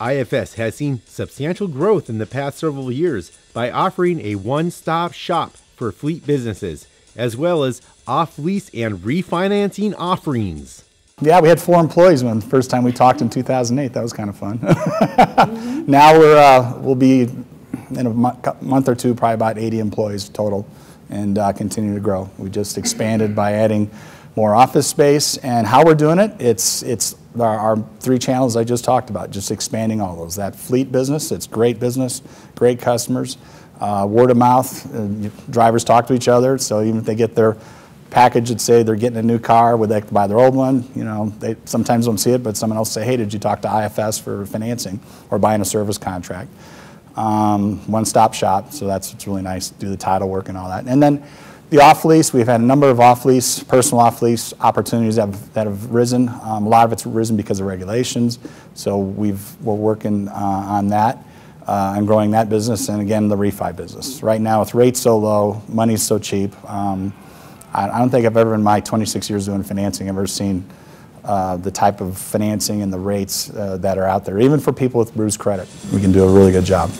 IFS has seen substantial growth in the past several years by offering a one stop shop for fleet businesses, as well as off lease and refinancing offerings. Yeah, we had four employees when the first time we talked in 2008. That was kind of fun. Now we're, uh, we'll be in a month or two, probably about 80 employees total, and uh, continue to grow. We just expanded by adding more office space, and how we're doing it, it's, it's our, three channels I just talked about, just expanding all those. That fleet business, it's great business, great customers. Uh, word of mouth, uh, drivers talk to each other, so even if they get their package and say they're getting a new car, would they buy their old one? You know, they sometimes don't see it, but someone else say, hey, did you talk to IFS for financing or buying a service contract? Um, one-stop shop, so that's it's really nice. Do the title work and all that, and then the off-lease, we've had a number of off-lease, personal off-lease opportunities that have, that have risen. Um, a lot of it's risen because of regulations, so we've, we're working uh, on that uh, and growing that business, and again, the refi business. Right now, with rates so low, money's so cheap, um, I, I, don't think I've ever in my 26 years doing financing ever seen uh, the type of financing and the rates uh, that are out there, even for people with bruised credit. We can do a really good job.